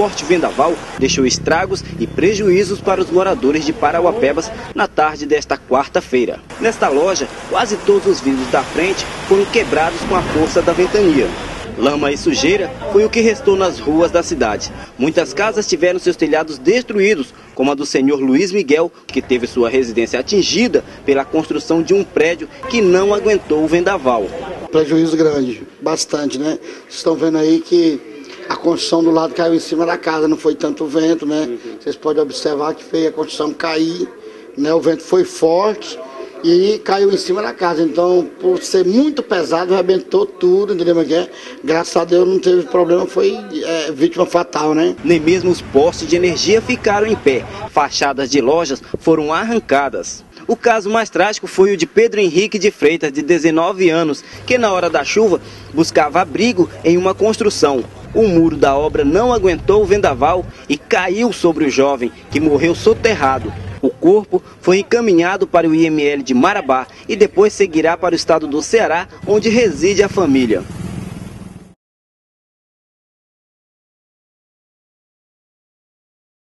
forte vendaval deixou estragos e prejuízos para os moradores de Parauapebas na tarde desta quarta-feira. Nesta loja, quase todos os vidros da frente foram quebrados com a força da ventania. Lama e sujeira foi o que restou nas ruas da cidade. Muitas casas tiveram seus telhados destruídos, como a do senhor Luiz Miguel, que teve sua residência atingida pela construção de um prédio que não aguentou o vendaval. Prejuízo grande, bastante, né? Vocês estão vendo aí que a construção do lado caiu em cima da casa, não foi tanto vento, né? Vocês podem observar que fez a construção cair, né? O vento foi forte e caiu em cima da casa. Então, por ser muito pesado, arrebentou tudo, entendeu? Mas, é? graças a Deus não teve problema, foi é, vítima fatal, né? Nem mesmo os postes de energia ficaram em pé. Fachadas de lojas foram arrancadas. O caso mais trágico foi o de Pedro Henrique de Freitas, de 19 anos, que na hora da chuva buscava abrigo em uma construção. O muro da obra não aguentou o vendaval e caiu sobre o jovem, que morreu soterrado. O corpo foi encaminhado para o IML de Marabá e depois seguirá para o estado do Ceará, onde reside a família.